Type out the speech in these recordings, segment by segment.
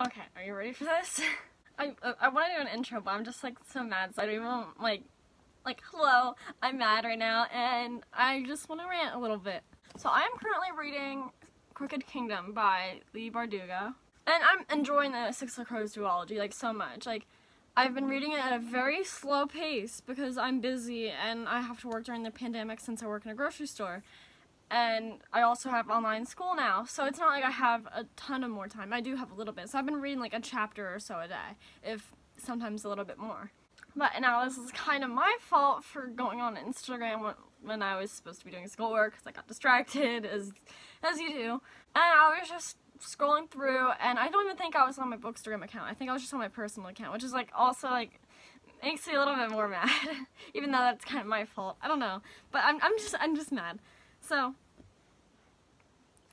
Okay, are you ready for this? I I want to do an intro, but I'm just like so mad, so I don't even like like hello, I'm mad right now, and I just want to rant a little bit. So I am currently reading Crooked Kingdom by Leigh Bardugo, and I'm enjoying the Six of Crows duology like so much. Like I've been reading it at a very slow pace because I'm busy and I have to work during the pandemic since I work in a grocery store and I also have online school now, so it's not like I have a ton of more time. I do have a little bit, so I've been reading like a chapter or so a day, if sometimes a little bit more. But now this is kind of my fault for going on Instagram when, when I was supposed to be doing schoolwork because I got distracted, as as you do. And I was just scrolling through, and I don't even think I was on my Bookstagram account. I think I was just on my personal account, which is like also like makes me a little bit more mad, even though that's kind of my fault. I don't know, but I'm I'm just I'm just mad. So,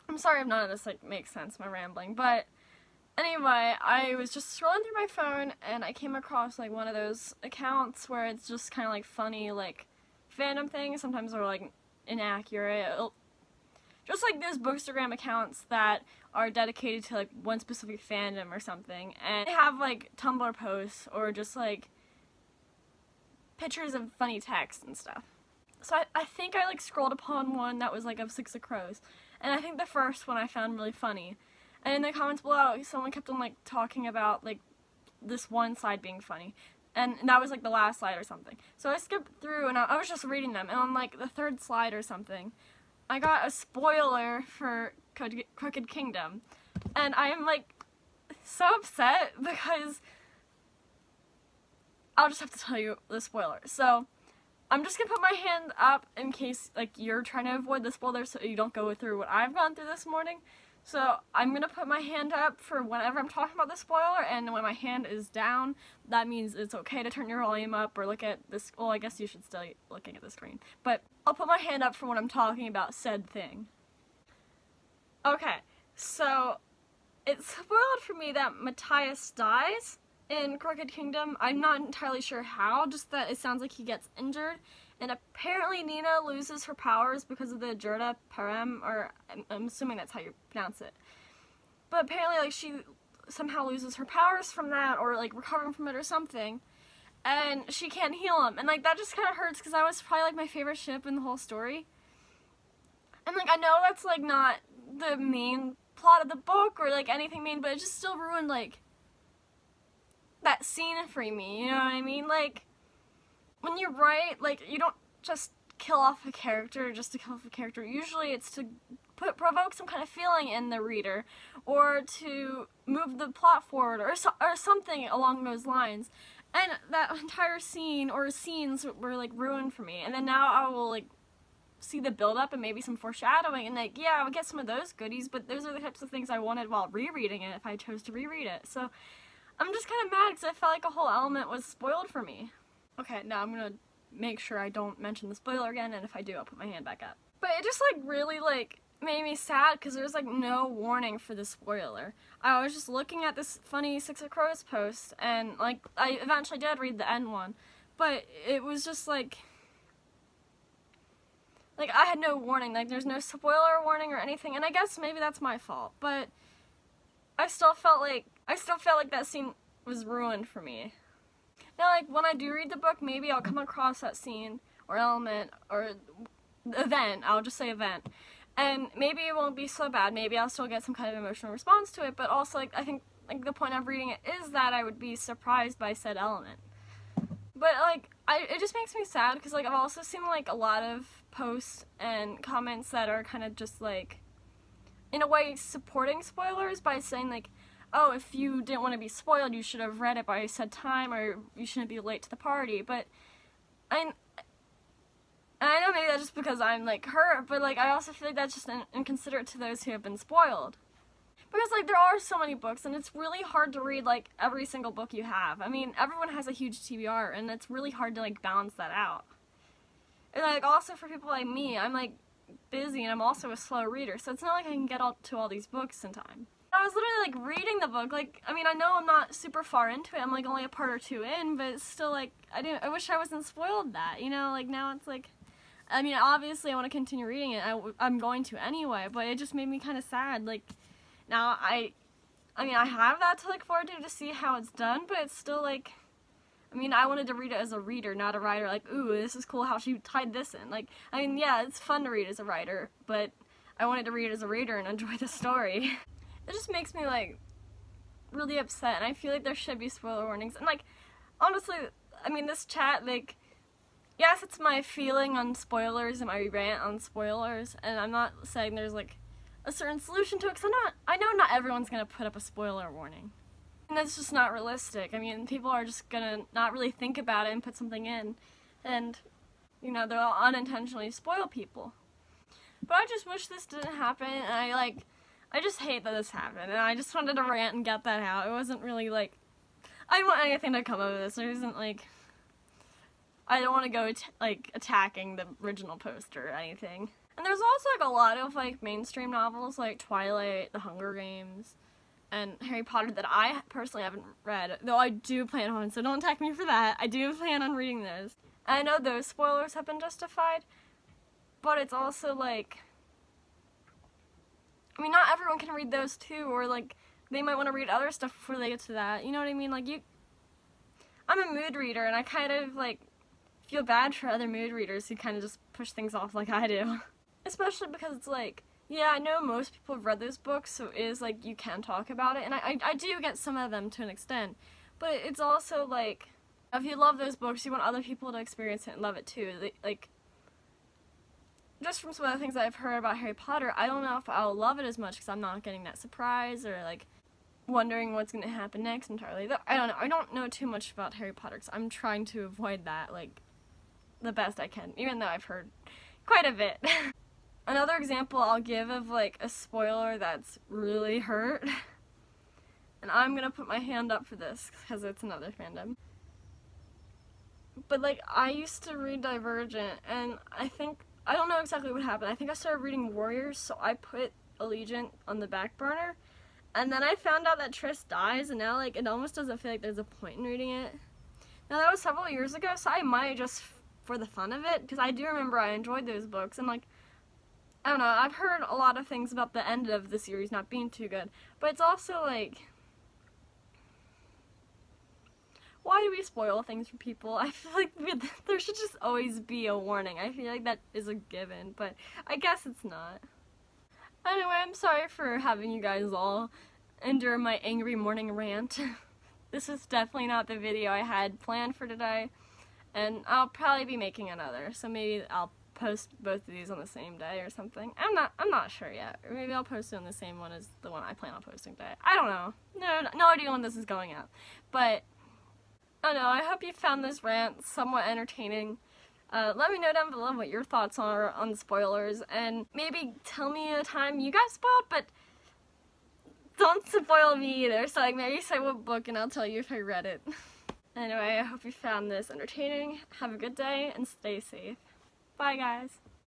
I'm sorry if none of this like makes sense, my rambling, but anyway, I was just scrolling through my phone and I came across like one of those accounts where it's just kind of like funny, like fandom things. Sometimes they're like inaccurate. It'll, just like those Bookstagram accounts that are dedicated to like one specific fandom or something, and they have like Tumblr posts or just like pictures of funny text and stuff so I, I think I like scrolled upon one that was like of Six of Crows, and I think the first one I found really funny. And in the comments below, someone kept on like talking about like this one side being funny, and, and that was like the last slide or something. So I skipped through and I, I was just reading them, and on like the third slide or something, I got a spoiler for Crooked Kingdom, and I am like so upset because I'll just have to tell you the spoiler. So I'm just gonna put my hand up in case like you're trying to avoid the spoilers so you don't go through what I've gone through this morning. So I'm gonna put my hand up for whenever I'm talking about the spoiler and when my hand is down, that means it's okay to turn your volume up or look at this, well I guess you should still be looking at the screen. But I'll put my hand up for when I'm talking about said thing. Okay, so it's spoiled for me that Matthias dies in Crooked Kingdom. I'm not entirely sure how, just that it sounds like he gets injured. And apparently Nina loses her powers because of the Jurda Parem, or I'm, I'm assuming that's how you pronounce it. But apparently like she somehow loses her powers from that, or like recovering from it or something. And she can't heal him. And like that just kind of hurts because that was probably like my favorite ship in the whole story. And like I know that's like not the main plot of the book or like anything mean, but it just still ruined like that scene for me, you know what I mean? Mm-hmm. Like, when you write, like, you don't just kill off a character just to kill off a character. Usually it's to put provoke some kind of feeling in the reader or to move the plot forward or, so, or something along those lines. And that entire scene or scenes were like ruined for me. And then now I will like see the build up and maybe some foreshadowing and like yeah I would get some of those goodies but those are the types of things I wanted while rereading it if I chose to reread it. So I'm just kind of mad because I felt like a whole element was spoiled for me. Okay, now I'm gonna make sure I don't mention the spoiler again, and if I do, I'll put my hand back up. But it just like really like made me sad because there's like no warning for the spoiler. I was just looking at this funny Six of Crows post, and like I eventually did read the end one, but it was just like like I had no warning. Like there's no spoiler warning or anything, and I guess maybe that's my fault, but I still felt like I still felt like that scene was ruined for me. Now, like, when I do read the book, maybe I'll come across that scene or element or event, I'll just say event, and maybe it won't be so bad. Maybe I'll still get some kind of emotional response to it, but also, like, I think, like, the point of reading it is that I would be surprised by said element. But, like, I, it just makes me sad because, like, I've also seen, like, a lot of posts and comments that are kind of just, like, in a way supporting spoilers by saying, like, oh, if you didn't want to be spoiled, you should have read it by said time, or you shouldn't be late to the party. But I, I know maybe that's just because I'm like her, but like I also feel like that's just inconsiderate to those who have been spoiled. Because like there are so many books, and it's really hard to read like every single book you have. I mean, everyone has a huge TBR, and it's really hard to like balance that out. And like also for people like me, I'm like busy, and I'm also a slow reader, so it's not like I can get all to all these books in time. I was literally like reading the book. Like, I mean, I know I'm not super far into it. I'm like only a part or two in, but it's still like I didn't. I wish I wasn't spoiled that. You know, like now it's like. I mean, obviously, I want to continue reading it. I, I'm going to anyway, but it just made me kind of sad. Like, now I, I mean, I have that to look forward to to see how it's done, but it's still like, I mean, I wanted to read it as a reader, not a writer. Like, ooh, this is cool how she tied this in. Like, I mean, yeah, it's fun to read as a writer, but I wanted to read it as a reader and enjoy the story. it just makes me like really upset, and I feel like there should be spoiler warnings. And like, honestly, I mean, this chat, like, yes, it's my feeling on spoilers and my rant on spoilers, and I'm not saying there's like a certain solution to it, because I'm not, I know not everyone's gonna put up a spoiler warning. And that's just not realistic. I mean, people are just gonna not really think about it and put something in, and, you know, they'll unintentionally spoil people. But I just wish this didn't happen, and I, like, I just hate that this happened, and I just wanted to rant and get that out. It wasn't really, like, I don't want anything to come of this. It wasn't, like, I don't want to go, like, attacking the original poster or anything. And there's also, like, a lot of, like, mainstream novels, like Twilight, The Hunger Games, and Harry Potter that I personally haven't read, though I do plan on, so don't attack me for that. I do plan on reading those. I know those spoilers have been justified, but it's also, like, I mean, not everyone can read those too, or, like, they might want to read other stuff before they get to that. You know what I mean? Like, you... I'm a mood reader, and I kind of, like, feel bad for other mood readers who kind of just push things off like I do. Especially because it's like, yeah, I know most people have read those books, so it is like you can talk about it, and I, I, I do get some of them to an extent, but it's also like, if you love those books, you want other people to experience it and love it too. Like, just from some of the things I've heard about Harry Potter, I don't know if I'll love it as much because I'm not getting that surprise or like wondering what's going to happen next entirely. I don't know. I don't know too much about Harry Potter because I'm trying to avoid that like the best I can, even though I've heard quite a bit. Another example I'll give of like a spoiler that's really hurt, and I'm gonna put my hand up for this because it's another fandom. But like I used to read Divergent, and I think I don't know exactly what happened. I think I started reading Warriors, so I put Allegiant on the back burner. And then I found out that Tris dies, and now like it almost doesn't feel like there's a point in reading it. Now that was several years ago, so I might just for the fun of it, because I do remember I enjoyed those books, and like I don't know, I've heard a lot of things about the end of the series not being too good, but it's also like, why do we spoil things for people? I feel like there should just always be a warning. I feel like that is a given, but I guess it's not. Anyway, I'm sorry for having you guys all endure my angry morning rant. this is definitely not the video I had planned for today, and I'll probably be making another, so maybe I'll post both of these on the same day or something. I'm not I'm not sure yet. Or maybe I'll post it on the same one as the one I plan on posting today. I don't know. No no idea when this is going out. But I don't know, I hope you found this rant somewhat entertaining. Uh, let me know down below what your thoughts are on spoilers, and maybe tell me a time you got spoiled, but don't spoil me either. So like maybe say what book and I'll tell you if I read it. anyway, I hope you found this entertaining. Have a good day and stay safe. Bye guys.